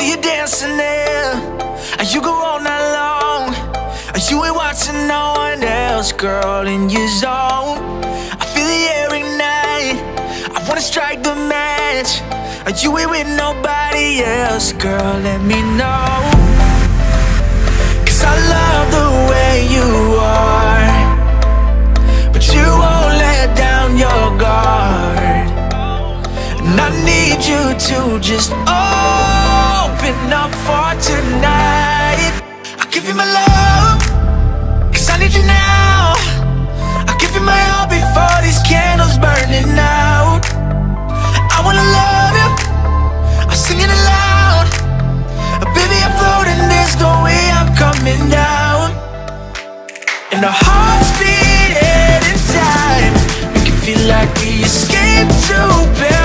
SNL. You dancing there And you go all night long. You ain't watching no one else, girl, in your zone. I feel the air ignite. I wanna strike the match. You ain't with nobody else, girl, let me know. Cause I love the way you are. But you won't let down your guard. And I need you to just open up for tonight. I'll give you my love, cause I need you now. I'll give you my all before these candles burning out. I wanna love you, I'll sing it aloud. A baby, I'm floating, there's no way I'm coming down. And our hearts beating in time Make it feel like we escaped to paradise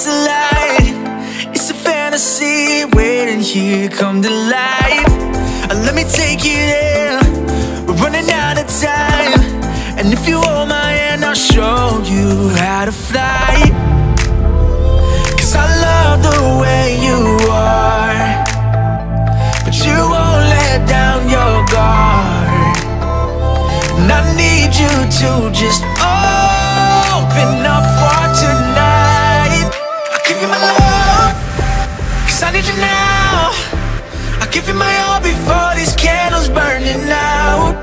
Chase the light It's a fantasy. Waiting here come to life Uh, Let me take you there. We're running out of time. And if you hold my hand I'll show you how to fly. Cause I love the way you are. But you won't let down your guard. And I need you to just open up Give you my all before these candles burning out.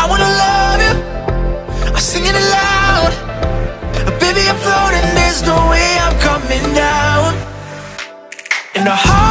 I wanna love you, I'll sing it aloud. Baby, I'm floating, there's no way I'm coming down. And our hearts